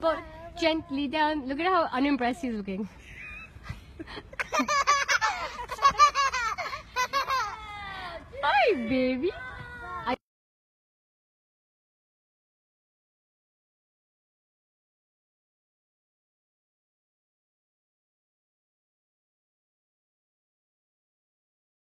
But gently down. Look at how unimpressed he's looking. Hi, baby.